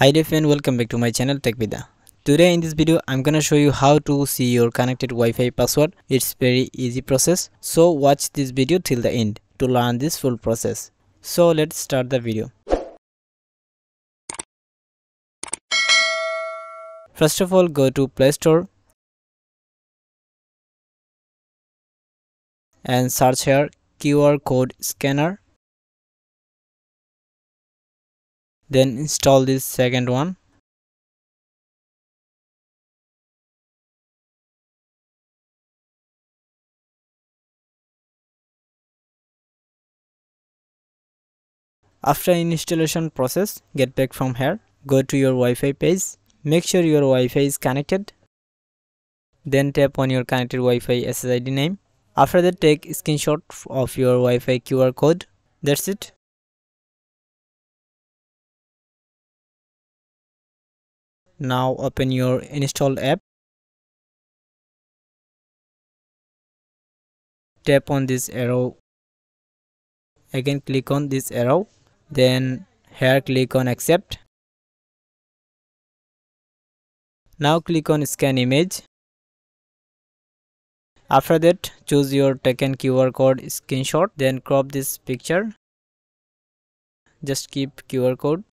Hi dear friend, welcome back to my channel Tech Bidda. Today in this video, I'm gonna show you how to see your connected Wi-Fi password. It's very easy process. So watch this video till the end to learn this full process. So let's start the video. First of all, go to Play Store and search here QR code scanner then install this second one. After installation process get back from here. Go to your wi-fi page. Make sure your wi-fi is connected. Then tap on your connected wi-fi ssid name. After that take screenshot of your wi-fi qr code. That's it now open your installed app. Tap on this arrow. Again click on this arrow. Then here click on accept. Now click on scan image. After that choose your taken qr code screenshot then crop this picture. Just keep qr code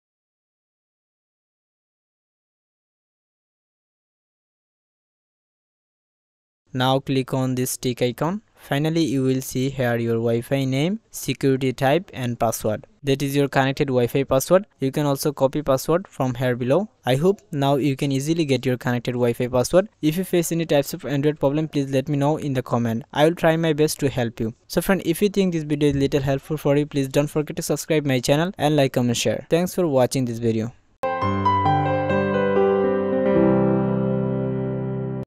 Now click on this tick icon. Finally, you will see here your Wi-Fi name, security type and password. That is your connected Wi-Fi password. You can also copy password from here below. I hope now you can easily get your connected Wi-Fi password. If you face any types of Android problem, please let me know in the comment. I will try my best to help you. So friend, if you think this video is little helpful for you, please don't forget to subscribe my channel and like, comment, share. Thanks for watching this video.